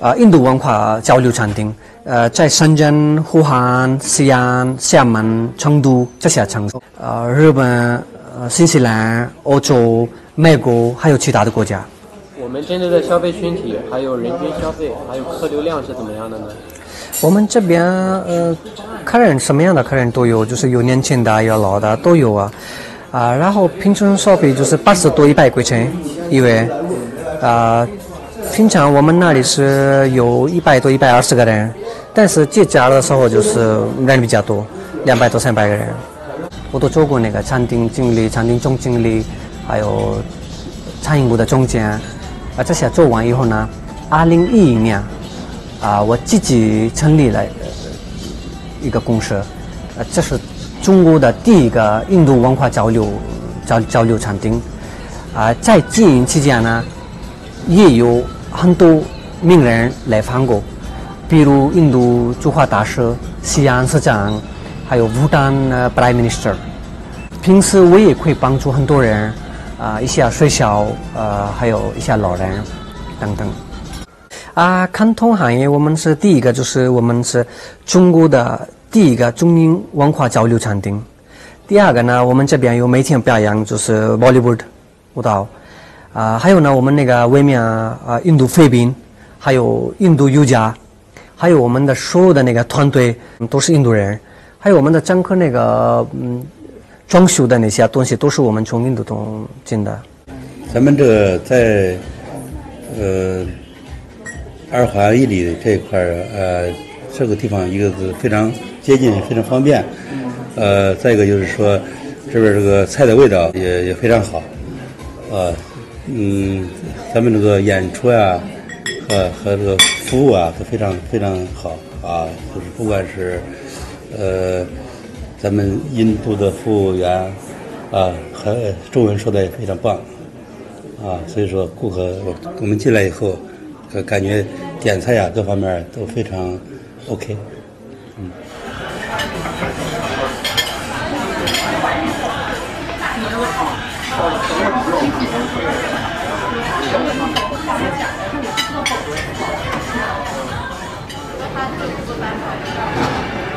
啊印度文化交流餐厅，呃，在深圳、武汉、西安、厦门、成都这些城市，呃，日本、呃，新西兰、欧洲、美国还有其他的国家。我们针对的消费群体，还有人均消费，还有客流量是怎么样的呢？我们这边呃，客人什么样的客人都有，就是有年轻的，有老的都有啊，啊，然后平均消费就是八十多一百块钱一位，啊，平常我们那里是有一百多一百二十个人，但是节假日的时候就是人比较多，两百多三百个人。我都做过那个餐厅经理、餐厅总经理，还有餐饮部的总监。啊，这些做完以后呢，二零一一年，啊，我自己成立了一个公司，啊，这是中国的第一个印度文化交流交交流餐厅，啊，在经营期间呢，也有很多名人来访过，比如印度驻华大使西安市长，还有乌丹的 Prime Minister，平时我也会帮助很多人。啊，一些学校，呃，还有一些老人等等。啊，看通行业，我们是第一个，就是我们是中国的第一个中英文化交流餐厅。第二个呢，我们这边有每天表演，就是 Bollywood 舞蹈。啊，还有呢，我们那个外面啊，印度飞宾，还有印度瑜伽，还有我们的所有的那个团队都是印度人，还有我们的整个那个嗯。装修的那些东西都是我们从印度中进的。咱们这个在呃二环以里这一块儿，呃，这个地方一个是非常接近，非常方便。呃，再一个就是说，这边这个菜的味道也也非常好。呃，嗯，咱们这个演出啊和和这个服务啊都非常非常好啊，就是不管是呃。咱们印度的服务员啊，和中文说的也非常棒啊，所以说顾客我我们进来以后，感觉点菜呀各方面都非常 OK，嗯。他讲的，他跑的跑的，